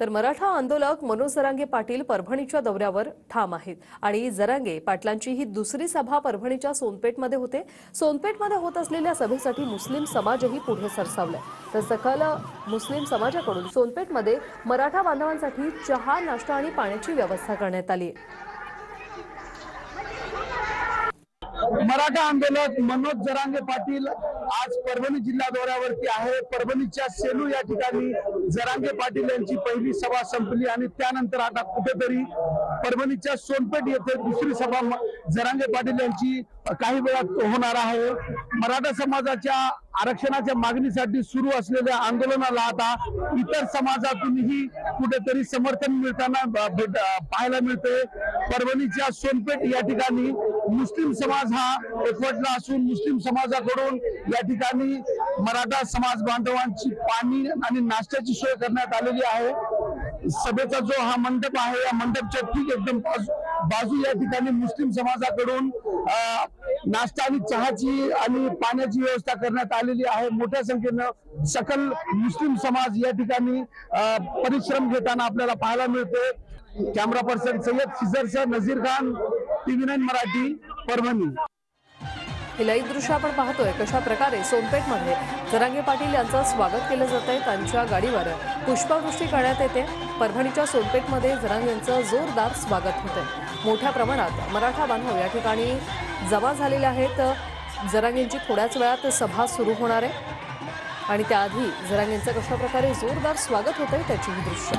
तर मराठा आंदोलक मनोज जरांगे पाटील परभणीच्या दौऱ्यावर ठाम आहेत. आणि जरांगे पाटलांची ही दुसरी सभा परभणीच्या सोनपेठमध्ये होते. सोनपेठमध्ये होत असलेल्या सभेसाठी मुस्लिम समाजही पुढे सरसावलाय. तर सकाल मुस्लिम समाजाकडून सोनपेठमध्ये मराठा बांधवांसाठी चहा नाश्ता आणि पाण्याची व्यवस्था करण्यात आली आहे मराठा आंदोलक मनोज जरांगे पाटील आज परभणी जिल्हा दौऱ्यावरती आहे. परभणीच्या सेलू या ठिकाणी जरांगे पाटील यांची पहिली सभा संपली आणि त्यानंतर आता कुठेतरी परभणीच्या सोनपेठ येथे दुसरी सभा जरांगे पाटील यांची काही वेळात होणार आहे. मराठा समाजाच्या आरक्षणाच्या मागणीसाठी सुरू असलेल्या आंदोलनाला आता इतर समाजातूनही कुठेतरी समर्थन मिळताना पाहायला मिळते परभणीच्या सोनपेठ या ठिकाणी मुस्लिम समाज हा एकवटला असून मुस्लिम समाजाकडून या ठिकाणी मराठा समाज बांधवांची पाणी आणि नाश्त्याची सोय करण्यात आलेली आहे. सभेचा जो हा मंडप आहे या मंडपच्या ठीक एकदम बाजू बाजू या ठिकाणी मुस्लिम समाजाकडून नाश्ता आणि चहाची आणि पाण्याची व्यवस्था करण्यात आलेली आहे. मोठ्या संख्येनं सकल मुस्लिम समाज या ठिकाणी परिश्रम घेताना आपल्याला पाहायला मिळतोय. कॅमेरा पर्सन सय्यद सिझरसह नझीर खान टीव्ही नाईन मराठी परभणी. हे लाईव्ह दृश्य आपण पाहतोय कशा प्रकारे सोनपेठमध्ये जरांगे पाटील यांचं स्वागत केलं जात आहे त्यांच्या गाडीवर. पुष्पवृष्टी करण्यात येते. परभणीच्या सोनपेठमध्ये जरांगे यांचं जोरदार स्वागत होतंय. मोठ्या प्रमाणात मराठा बांधव या ठिकाणी जमा झालेले आहेत जरांगेंची थोड्याच वेळात सभा सुरू होणार आहे. आणि त्याआधी जरांगेंचं कशा प्रकारे जोरदार स्वागत होतंय त्याचीही दृश्य.